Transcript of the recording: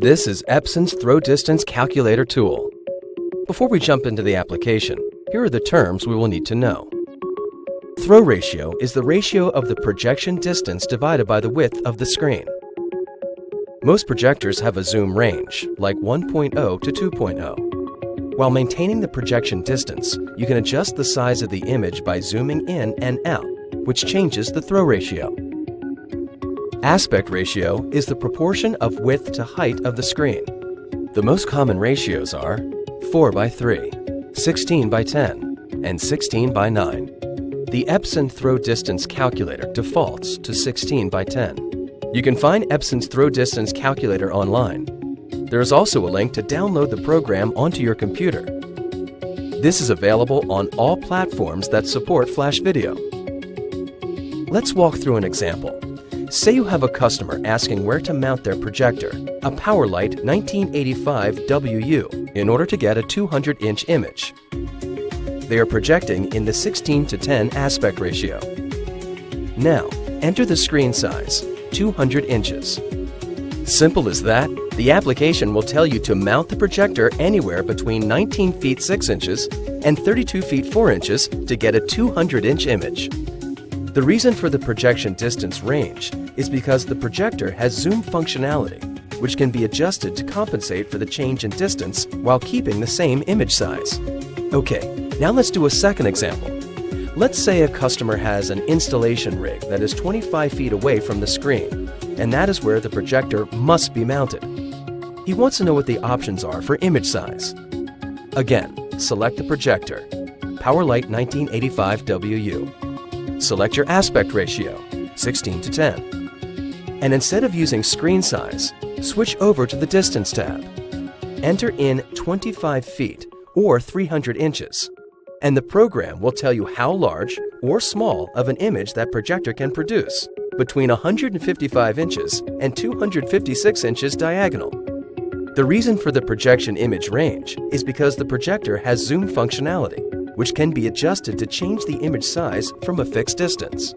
This is Epson's Throw Distance Calculator tool. Before we jump into the application, here are the terms we will need to know. Throw ratio is the ratio of the projection distance divided by the width of the screen. Most projectors have a zoom range, like 1.0 to 2.0. While maintaining the projection distance, you can adjust the size of the image by zooming in and out, which changes the throw ratio. Aspect ratio is the proportion of width to height of the screen. The most common ratios are 4 by 3, 16 by 10, and 16 by 9. The Epson Throw Distance Calculator defaults to 16 by 10. You can find Epson's Throw Distance Calculator online. There is also a link to download the program onto your computer. This is available on all platforms that support Flash Video. Let's walk through an example. Say you have a customer asking where to mount their projector, a PowerLite 1985 WU, in order to get a 200 inch image. They are projecting in the 16 to 10 aspect ratio. Now, enter the screen size, 200 inches. Simple as that, the application will tell you to mount the projector anywhere between 19 feet 6 inches and 32 feet 4 inches to get a 200 inch image. The reason for the projection distance range is because the projector has zoom functionality, which can be adjusted to compensate for the change in distance while keeping the same image size. Okay, now let's do a second example. Let's say a customer has an installation rig that is 25 feet away from the screen, and that is where the projector must be mounted. He wants to know what the options are for image size. Again, select the projector, PowerLite 1985 WU. Select your aspect ratio, 16 to 10. And instead of using screen size, switch over to the Distance tab. Enter in 25 feet or 300 inches, and the program will tell you how large or small of an image that projector can produce between 155 inches and 256 inches diagonal. The reason for the projection image range is because the projector has zoom functionality which can be adjusted to change the image size from a fixed distance.